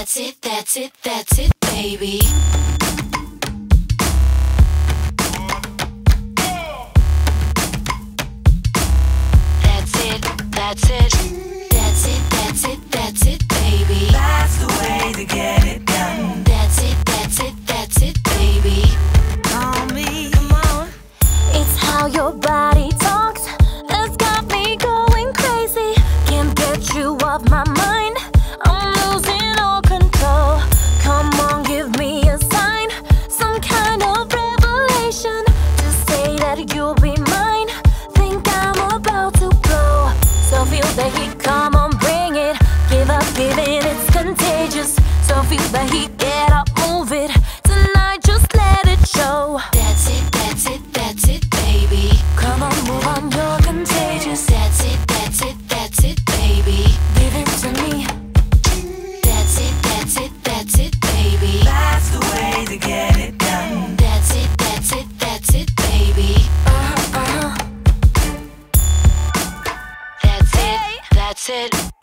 That's it, that's it, that's it, baby. You'll be mine. Think I'm about to blow. So feel the heat, come on, bring it. Give up, giving, it's contagious. So feel the heat. it.